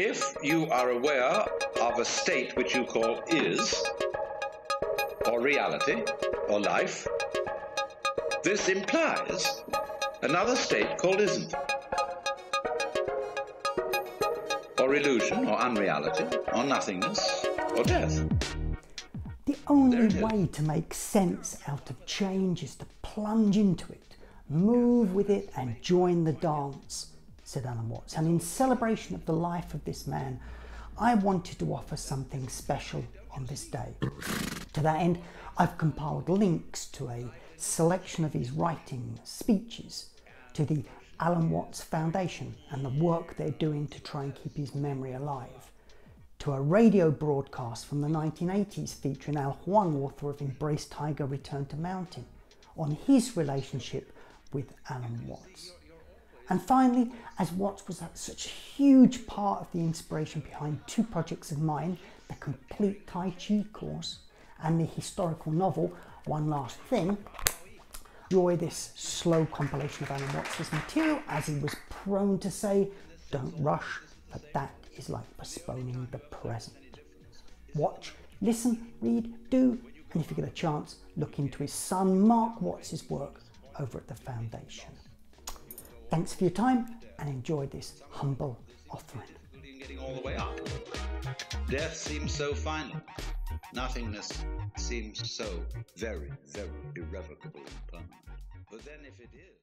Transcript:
If you are aware of a state which you call is, or reality, or life, this implies another state called isn't. Or illusion, or unreality, or nothingness, or death. The only way to make sense out of change is to plunge into it, move with it, and join the dance, said Alan Watts. And in celebration of the life of this man, I wanted to offer something special on this day. To that end, I've compiled links to a selection of his writings, speeches, to the Alan Watts Foundation and the work they're doing to try and keep his memory alive, to a radio broadcast from the 1980s featuring Al Huang, author of Embrace Tiger, Return to Mountain, on his relationship with Alan Watts. And finally, as Watts was such a huge part of the inspiration behind two projects of mine, the complete Tai Chi course and the historical novel One Last Thing, enjoy this slow compilation of Alan Watts' material, as he was prone to say, don't rush, but that is like postponing the present. Watch, listen, read, do, and if you get a chance, look into his son Mark Watts' work over at the Foundation. Thanks for your time and enjoy this humble offering. Death seems so final. Nothingness seems so very, very irrevocable and permanent. But then if it is...